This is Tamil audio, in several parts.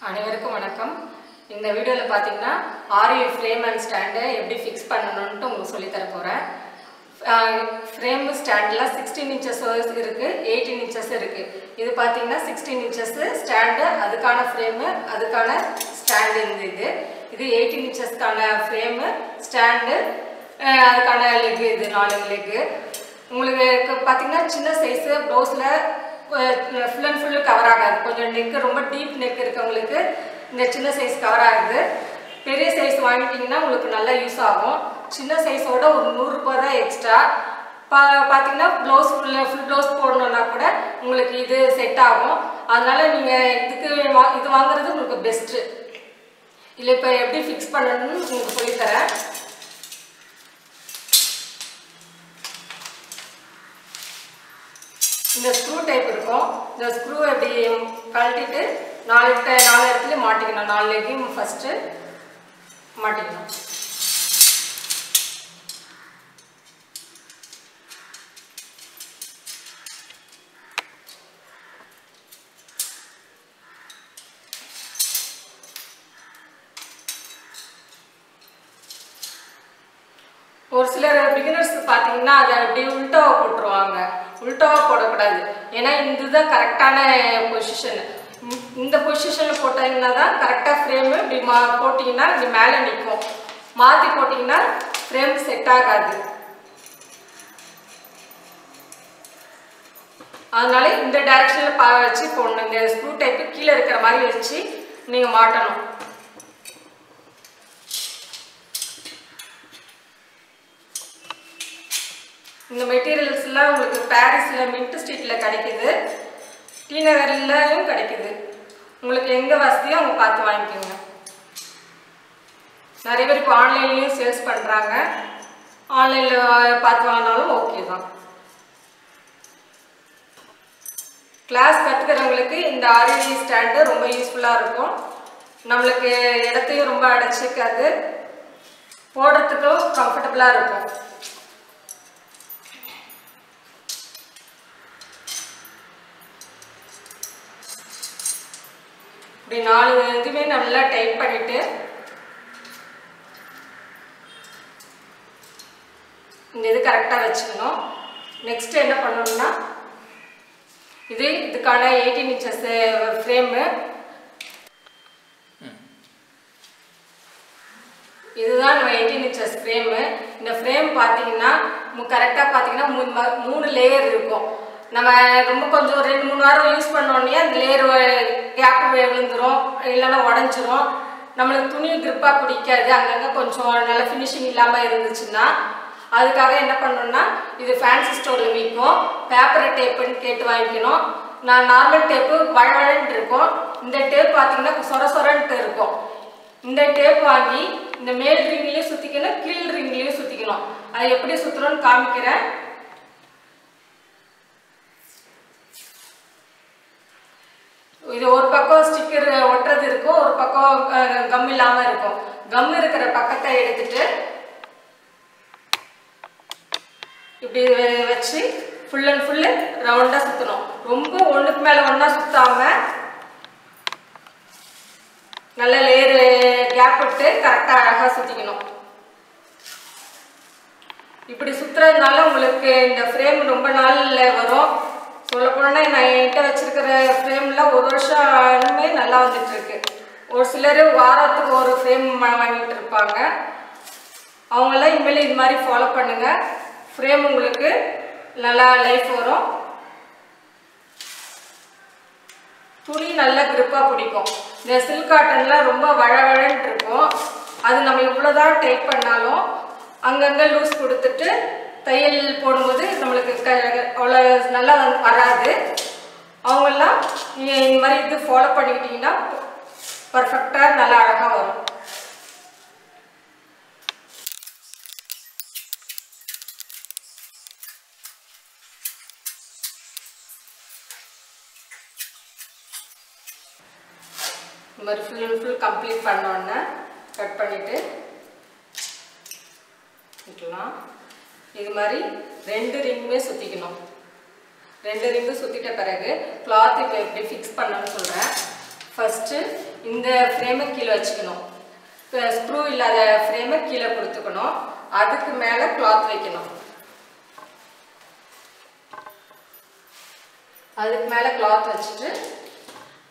அனைவருக்கும் வணக்கம். இந்த வீடியோவில் பார்த்தீங்கன்னா ஆரிய ஃப்ரேம் அண்ட் ஸ்டாண்டை எப்படி ஃபிக்ஸ் பண்ணணுன்ட்டு உங்களுக்கு சொல்லித்தர போகிறேன் ஃப்ரேம் ஸ்டாண்டில் சிக்ஸ்டீன் இன்ச்சஸ் இருக்குது எயிட்டீன் இன்ச்சஸ் இருக்குது இது பார்த்தீங்கன்னா சிக்ஸ்டீன் இன்ச்சஸ்ஸு ஸ்டாண்டு அதுக்கான ஃப்ரேமு அதுக்கான ஸ்டாண்டு இந்த இது. இது எயிட்டீன் இன்ச்சஸ்க்கான ஃப்ரேமு ஸ்டாண்டு அதுக்கான லெக்கு இது நாலு லெக்கு உங்களுக்கு பார்த்தீங்கன்னா சின்ன சைஸு ப்ளவுஸில் ஃபுல் அண்ட் ஃபுல்லு கவர் ஆகாது. கொஞ்சம் நெக்கு ரொம்ப டீப் நெக் இருக்கவங்களுக்கு இந்த சின்ன சைஸ் கவர் ஆகுது. பெரிய சைஸ் வாங்கிட்டீங்கன்னா உங்களுக்கு நல்லா யூஸ் ஆகும். சின்ன சைஸோட ஒரு நூறுரூபா தான் எக்ஸ்ட்ரா பா பார்த்தீங்கன்னா ப்ளவுஸ் ஃபுல் ஃபுல் ப்ளவுஸ் போடணுன்னா கூட உங்களுக்கு இது செட் ஆகும். அதனால் நீங்கள் இதுக்கு வா இது வாங்குறது உங்களுக்கு பெஸ்ட்டு இல்லை இப்போ எப்படி ஃபிக்ஸ் பண்ணணும்னு உங்களுக்கு சொல்லித்தரேன் இந்த ஸ்க்ரூ டைப் இருக்கும். இந்த ஸ்க்ரூ அப்படி கழட்டிட்டு நாலு நாலு இடத்துல மாட்டிக்கணும். நாலு லெக்கையும் ஃபஸ்ட்டு மாட்டிக்கணும் ஒரு சிலர் பிகினர்ஸ் பார்த்தீங்கன்னா அதை அப்படியே உள்டாவை போட்டுருவாங்க. உள்டாவை போடக்கூடாது. ஏன்னா இதுதான் கரெக்டான பொசிஷன் இந்த பொசிஷனில் போட்டீங்கன்னா தான் கரெக்டாக ஃப்ரேமு இப்படி மா போட்டிங்கன்னா இப்படி மேலே நிற்கும் மாற்றி போட்டிங்கன்னா ஃப்ரேம் செட் ஆகாது. அதனால இந்த டைரக்ஷனில் பா வச்சு போடணும் இந்த ஸ்க்ரூ டைப்பு கீழே இருக்கிற மாதிரி வச்சு நீங்கள் மாட்டணும். இந்த மெட்டீரியல்ஸ்லாம் உங்களுக்கு பாரிஸில் மின்ட் ஸ்ட்ரீட்டில் கிடைக்குது. டி நகர்லையும் கிடைக்குது. உங்களுக்கு எங்கே வசதியோ அவங்க பார்த்து வாங்கிக்கோங்க. நிறைய பேர் இப்போ ஆன்லைன்லேயும் சேல்ஸ் பண்ணுறாங்க ஆன்லைனில் பார்த்து வாங்கினாலும் ஓகே தான். கிளாஸ் கற்றுக்கிறவங்களுக்கு இந்த ஆர்இடி ஸ்டாண்டு ரொம்ப யூஸ்ஃபுல்லாக இருக்கும். நம்மளுக்கு இடத்தையும் ரொம்ப அடைச்சிக்காது போடுறதுக்கும் கம்ஃபர்டபுளாக இருக்கும். இப்படி நாலு இதுவே நல்லா டைட் பண்ணிட்டு இந்த இது கரெக்டாக வச்சுக்கணும். நெக்ஸ்ட் என்ன பண்ணணும்னா இது இதுக்கான எயிட்டீன் இன்ச்சஸ் ஃப்ரேமு இதுதான் நம்ம எயிட்டீன் இன்ச்சஸ் ஃப்ரேமு இந்த ஃப்ரேம் பார்த்தீங்கன்னா கரெக்டாக பார்த்தீங்கன்னா மூணு மூணு லேயர் இருக்கும். நம்ம ரொம்ப கொஞ்சம் ரெண்டு மூணு வாரம் யூஸ் பண்ணோடனே அந்த லேயர் கேப் விழுந்துடும் இல்லைன்னா உடஞ்சிரும். நம்மளுக்கு துணி grip-ஆ பிடிக்காது. அங்கங்கே கொஞ்சம் நல்ல ஃபினிஷிங் இல்லாமல் இருந்துச்சுன்னா அதுக்காக என்ன பண்ணணும்னா இது ஃபேன்சி ஸ்டோரில் விற்கும் பேப்பர் டேப்புன்னு கேட்டு வாங்கிக்கணும். நான் நார்மல் டேப்பு வழவழன்ட்டு இருக்கும். இந்த டேப் பார்த்தீங்கன்னா சொர சொரன்ட்டு இருக்கும். இந்த டேப் வாங்கி இந்த மேல் ரிங்லேயும் சுற்றிக்கணும் கீழ் ரிங்லேயும் சுற்றிக்கணும் அது எப்படி சுற்றுறோன்னு காமிக்கிறேன் இது ஒரு பக்கம் ஸ்டிக்கர் ஒட்டுறது இருக்கும் ஒரு பக்கம் கம் இல்லாமல் இருக்கும். கம் இருக்கிற பக்கத்தை எடுத்துட்டு இப்படி வச்சு ஃபுல் அண்ட் ஃபுல்லு ரவுண்டாக சுற்றணும் ரொம்ப ஒன்றுக்கு மேலே ஒன்றா சுற்றாமல் நல்ல லேயர் கேப் விட்டு கரெக்டாக அழகாக சுற்றிக்கணும் இப்படி சுற்றுறதுனால உங்களுக்கு இந்த ஃப்ரேம் ரொம்ப நாளில் வரும். சொல்ல போனால் நான் என்கிட்ட வச்சுருக்கிற ஃப்ரேமில் ஒரு வருஷமே நல்லா வந்துட்டுருக்கு ஒரு சிலர் வாரத்துக்கு ஒரு ஃப்ரேம் வாங்கிட்டு இருப்பாங்க. அவங்களாம் இனிமேல் இது மாதிரி ஃபாலோ பண்ணுங்கள் ஃப்ரேம் உங்களுக்கு நல்லா லைஃப் வரும். துணி நல்லா கிரிப்பாக பிடிக்கும். இந்த சில்க் காட்டன்லாம் ரொம்ப வழவழன்ட்டு இருக்கும். அது நம்ம இவ்வளோதான் டைட் பண்ணாலும் அங்கங்கே லூஸ் கொடுத்துட்டு தையல் போடும்போது நம்மளுக்கு க அவ்வளோ நல்லா வராது. அவங்கெல்லாம் நீங்கள் இந்த மாதிரி இது ஃபாலோ பண்ணிக்கிட்டிங்கன்னா பர்ஃபெக்டாக நல்லா அழகாக வரும். இந்த மாதிரி ஃபுல் அண்ட் ஃபுல் கம்ப்ளீட் பண்ணோன்னே கட் பண்ணிவிட்டு விட்டுலாம் இது மாதிரி ரெண்டு ரிங்குமே சுற்றிக்கணும் ரெண்டு ரிங்கு சுற்றிட்ட பிறகு கிளாத் இப்போ எப்படி ஃபிக்ஸ் பண்ணணும்னு சொல்கிறேன் ஃபஸ்ட்டு இந்த ஃப்ரேமை கீழே வச்சுக்கணும். இப்போ ஸ்க்ரூ இல்லாத ஃப்ரேமை கீழே கொடுத்துக்கணும். அதுக்கு மேலே கிளாத் வைக்கணும். அதுக்கு மேலே கிளாத் வச்சுட்டு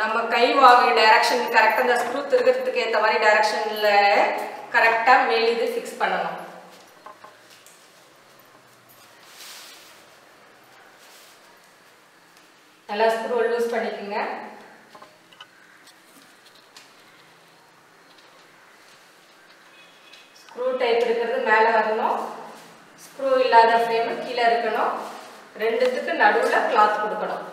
நம்ம கை வாங்க டைரக்ஷன் கரெக்டாக இந்த ஸ்க்ரூ திருகிறதுக்கு ஏற்ற மாதிரி டைரக்ஷனில் கரெக்டாக மேல் இது ஃபிக்ஸ் பண்ணணும். நல்லா ஸ்க்ரூ லூஸ் பண்ணிக்கோங்க. ஸ்க்ரூ டைப் இருக்கிறது மேலே வரணும். ஸ்க்ரூ இல்லாத ஃப்ரேமு கீழே இருக்கணும். ரெண்டுத்துக்கு நடுவில் கிளாத் கொடுக்கணும்.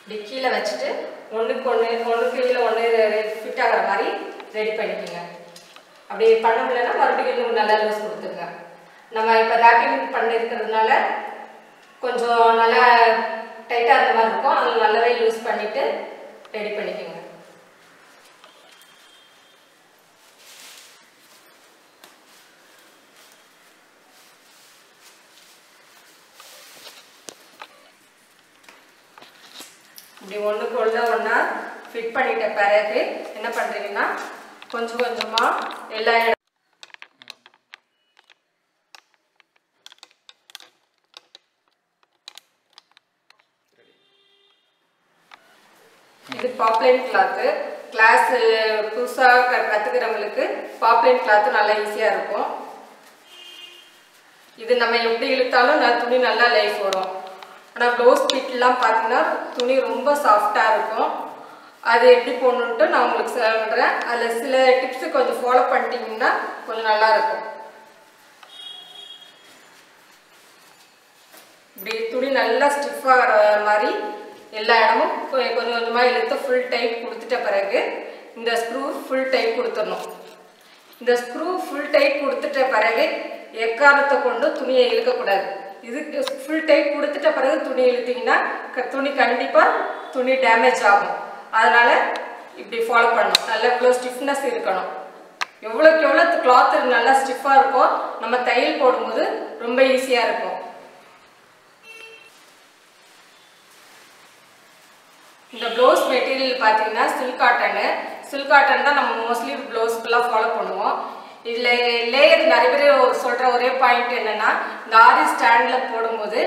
இப்படி கீழே வச்சுட்டு ஒன்றுக்கு ஒன்று ஒன்றுக்கு கீழே ஒன்று ஃபிட் ஆகிற மாதிரி ரெடி பண்ணிக்கோங்க. அப்படி பண்ண முடியலன்னா மறுபடியும் இன்னும் நல்லா லூஸ் கொடுத்துருங்க. நம்ம இப்போ ரேப்பிங் பண்ணியிருக்கிறதுனால கொஞ்சம் நல்லா டைட்டாக இருந்த மாதிரி இருக்கும். அதில் நல்லாவே லூஸ் பண்ணிவிட்டு ரெடி பண்ணிக்கோங்க. இப்படி ஒன்றுக்கு ஒன்று ஒன்றா ஃபிட் பண்ணிட்ட பிறகு என்ன பண்ணுறீங்கன்னா கொஞ்சம் கொஞ்சமாக எல்லா இது பாப்லைன் கிளாத்து கிளாஸ் புதுசாக க கற்றுக்கிறவங்களுக்கு பாப்லைன் கிளாத்து நல்லா ஈஸியாக இருக்கும். இது நம்ம எப்படி இழுத்தாலும் நான் துணி நல்லா லைஃப் வரும். ஆனால் ப்ளவுஸ் பிட்லாம் பார்த்தீங்கன்னா துணி ரொம்ப சாஃப்டாக இருக்கும். அது எப்படி போடணுன்ட்டு நான் உங்களுக்கு சொல்கிறேன் அதில் சில டிப்ஸு கொஞ்சம் ஃபாலோ பண்ணிட்டீங்கன்னா கொஞ்சம் நல்லா இருக்கும். இப்படி துணி நல்லா ஸ்டிஃபாக வர மாதிரி எல்லா இடமும் கொஞ்சம் கொஞ்சமாக இழுத்து ஃபுல் டைட் கொடுத்துட்ட பிறகு இந்த ஸ்க்ரூ ஃபுல் டைட் கொடுத்துடணும். இந்த ஸ்க்ரூ ஃபுல் டைட் கொடுத்துட்ட பிறகு எக்காரத்தை கொண்டு துணியை இழுக்கக்கூடாது. இதுக்கு ஃபுல் டைட் கொடுத்துட்ட பிறகு துணி இழுத்தீங்கன்னா க- துணி கண்டிப்பாக துணி டேமேஜ் ஆகும். அதனால் இப்படி ஃபாலோ பண்ணணும். நல்லா இவ்வளோ ஸ்டிஃப்னஸ் இருக்கணும். எவ்வளோக்கு எவ்வளோ கிளாத் நல்லா ஸ்டிஃபாக இருக்கோ நம்ம தையல் போடும்போது ரொம்ப ஈஸியாக இருக்கும். இந்த ப்ளவுஸ் மெட்டீரியல் பார்த்தீங்கன்னா சில்க் காட்டனு சில்க் காட்டன் தான் நம்ம மோஸ்ட்லி ப்ளவுஸ்க்குலாம் ஃபாலோ பண்ணுவோம். இதில் லேயர் நிறைய பேர் சொல்கிற ஒரே பாயிண்ட் என்னென்னா இந்த ஆரி ஸ்டாண்டில் போடும்போது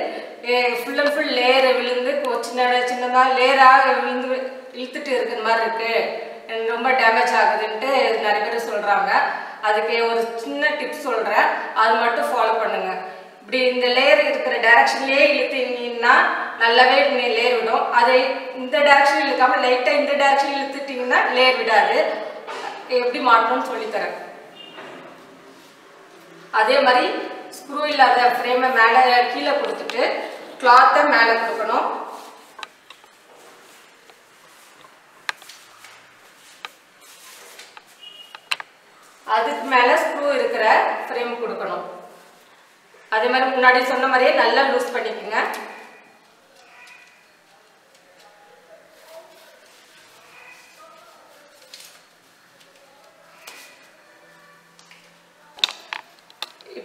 ஃபுல் அண்ட் ஃபுல் லேயர் விழுந்து சின்ன சின்னதாக லேயராக விழுந்து இழுத்துட்டு இருக்கிற மாதிரி இருக்குது ரொம்ப டேமேஜ் ஆகுதுன்ட்டு நிறைய பேர் சொல்கிறாங்க அதுக்கு ஒரு சின்ன டிப்ஸ் சொல்கிறேன் அது மட்டும் ஃபாலோ பண்ணுங்கள் இப்படி இந்த லேயர் இருக்கிற டேரக்ஷன்லேயே இழுத்தீங்கன்னா நல்லாவே லேயர் விடும். அதை இந்த டேரக்ஷன் இழுக்காம லைட்டாக இந்த டேரக்ஷன் இழுத்துட்டிங்கன்னா லேயர் விடாது. எப்படி மாட்டணும்னு சொல்லித்தரேன். அதே மாதிரி ஸ்க்ரூ இல்லாத ஃப்ரேமை மேலே கீழே கொடுத்துட்டு கிளாத்தை மேலே கொடுக்கணும். அதுக்கு மேலே ஸ்க்ரூ இருக்கிற ஃப்ரேம் கொடுக்கணும். அதே மாதிரி முன்னாடி சொன்ன மாதிரியே நல்லா லூஸ் பண்ணிக்கோங்க.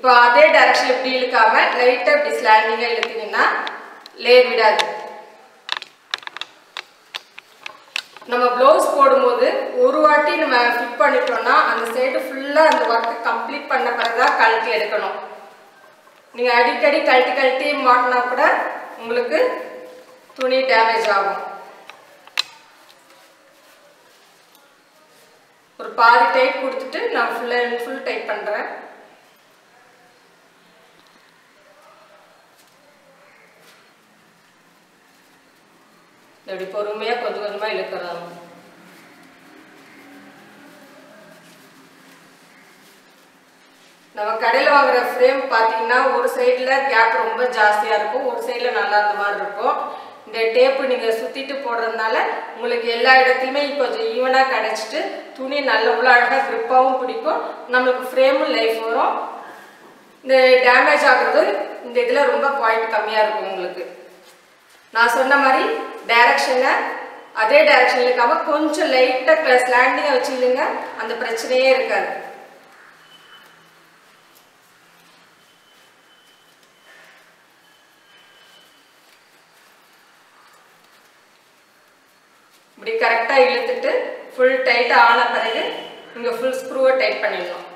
இப்போ அதே டைரக்ஷன் இப்படி இழுக்காம லைட்டா இப்படி ஸ்லாண்டிங்கா இழுத்தீங்கன்னா லேயர் விடாது. நம்ம ப்ளவுஸ் போடும்போது ஒரு வாட்டி நம்ம ஃபிட் பண்ணிட்டோம்னா அந்த சைடு ஃபுல்லாக அந்த ஒர்க்கை கம்ப்ளீட் பண்ண பிறகு தான் கழட்டி எடுக்கணும். நீங்கள் அடிக்கடி கழட்டி கழட்டி மாட்டினா கூட உங்களுக்கு துணி டேமேஜ் ஆகும். ஒரு பாதி டைட் கொடுத்துட்டு நான் ஃபுல்லாக ஃபுல் டைட் பண்ணுறேன் இப்படி பொறுமையாக கொஞ்சம் கொஞ்சமாக இழுக்கிறோம் நம்ம கடையில் வாங்குற ஃப்ரேம் பார்த்தீங்கன்னா ஒரு சைடில் கேப் ரொம்ப ஜாஸ்தியாக இருக்கும் ஒரு சைடில் நல்லா இருந்த மாதிரி இருக்கும். இந்த டேப்பு நீங்கள் சுற்றிட்டு போடுறதுனால உங்களுக்கு எல்லா இடத்துலையுமே கொஞ்சம் ஈவனாக கிடச்சிட்டு துணி நல்ல உள்ள அழகாக க்ரிப்பாகவும் பிடிக்கும். நம்மளுக்கு ஃப்ரேமும் லைஃப் வரும். இந்த டேமேஜ் ஆகுறது இந்த இதில் ரொம்ப பாயிண்ட் கம்மியாக இருக்கும் உங்களுக்கு. நான் சொன்ன மாதிரி டைரக்ஷனை அதே டைரக்ஷன் இருக்காம கொஞ்சம் லைட்டாக ஸ்லாண்டிங்காக வச்சுருங்க அந்த பிரச்சனையே இருக்காது. இப்படி கரெக்டாக இழுத்துட்டு ஃபுல் டைட்டாக ஆன பிறகு இங்கே ஃபுல் ஸ்க்ரூவை டைட் பண்ணிடணும்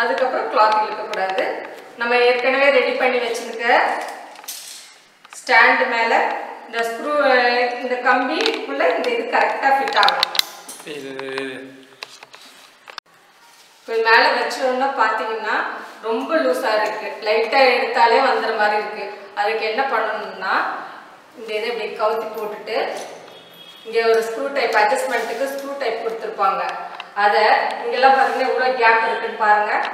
அதுக்கப்புறம் கிளாத் இழுக்கக்கூடாது. நம்ம ஏற்கனவே ரெடி பண்ணி வச்சிருக்க ஸ்டாண்டு மேலே இந்த ஸ்க்ரூ இந்த கம்பிக்குள்ளே இந்த இது கரெக்டாக ஃபிட் ஆகும். இப்போ மேலே வச்சோன்னா பார்த்தீங்கன்னா ரொம்ப லூஸாக இருக்குது லைட்டாக எடுத்தாலே வந்துற மாதிரி இருக்குது அதுக்கு என்ன பண்ணணும்னா இந்த இதை இப்படி கவுத்தி போட்டுட்டு இங்கே ஒரு ஸ்க்ரூ டைப் அட்ஜஸ்ட்மெண்ட்டுக்கு ஸ்க்ரூ டைப் கொடுத்துருப்பாங்க. அதை இங்கெல்லாம் பார்த்தீங்கன்னா இவ்வளோ கேப் இருக்குன்னு பாருங்கள்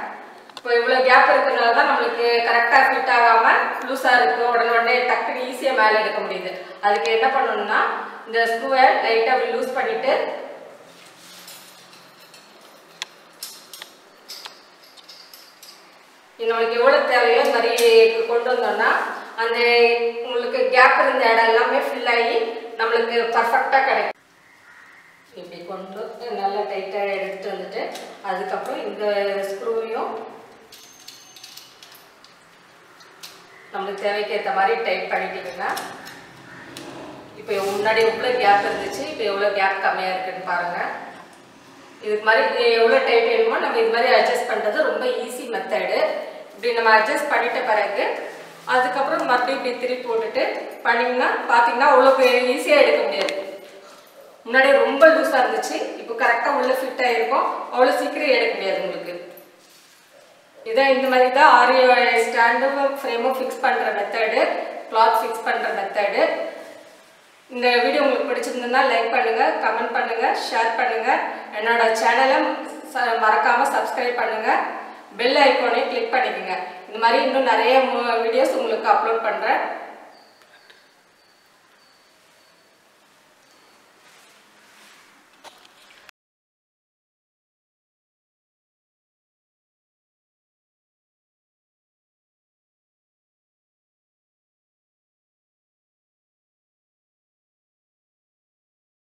இப்போ இவ்வளோ கேப் இருக்கிறதுனால தான் நம்மளுக்கு கரெக்டாக ஃபிட் ஆகாமல் லூஸாக இருக்கும் உடனே உடனே டக்குன்னு ஈஸியாக மேலே எடுக்க முடியுது. அதுக்கு என்ன பண்ணணும்னா இந்த ஸ்க்ரூவை லைட்டாக அப்படி லூஸ் பண்ணிவிட்டு நம்மளுக்கு எவ்வளோ தேவையோ இந்த மாதிரி கொண்டு வந்தோம்னா அந்த உங்களுக்கு கேப் இருந்த இடம் எல்லாமே ஃபில் ஆகி நம்மளுக்கு பர்ஃபெக்டாக கிடைக்கும். இப்படி கொண்டு நல்லா டைட்டாக எடுத்துகிட்டு வந்துட்டு அதுக்கப்புறம் இந்த நம்மளுக்கு தேவைக்கு ஏற்ற மாதிரி டைட் பண்ணிட்டீங்கன்னா இப்போ முன்னாடி எவ்வளோ கேப் இருந்துச்சு இப்போ எவ்வளோ கேப் கம்மியாக இருக்குன்னு பாருங்கள் இதுக்கு மாதிரி எவ்வளோ டைட் வேணுமோ நம்ம இது மாதிரி அட்ஜஸ்ட் பண்ணுறது ரொம்ப ஈஸி மெத்தடு இப்படி நம்ம அட்ஜஸ்ட் பண்ணிட்ட பிறகு அதுக்கப்புறம் மறுபடியும் இப்படி திருப்பி போட்டுட்டு பண்ணிங்கன்னா பார்த்தீங்கன்னா அவ்வளோ ஈஸியாக எடுக்க முடியாது. முன்னாடி ரொம்ப லூஸாக இருந்துச்சு இப்போ கரெக்டாக உள்ளே ஃபிட் ஆகிருக்கும் அவ்வளோ சீக்கிரம் எடுக்க முடியாது உங்களுக்கு. இதான் இந்த மாதிரி தான் ஆரியோ ஸ்டாண்டும் ஃப்ரேமும் ஃபிக்ஸ் பண்ணுற மெத்தடு கிளாத் ஃபிக்ஸ் பண்ணுற மெத்தடு இந்த வீடியோ உங்களுக்கு பிடிச்சிருந்ததுன்னா லைக் பண்ணுங்கள் கமெண்ட் பண்ணுங்கள் ஷேர் பண்ணுங்கள் என்னோட சேனலை மறக்காமல் சப்ஸ்கிரைப் பண்ணுங்கள் பெல் ஐக்கானே கிளிக் பண்ணிக்கோங்க. இந்த மாதிரி இன்னும் நிறைய வீடியோஸ் உங்களுக்கு அப்லோட் பண்ணுறேன்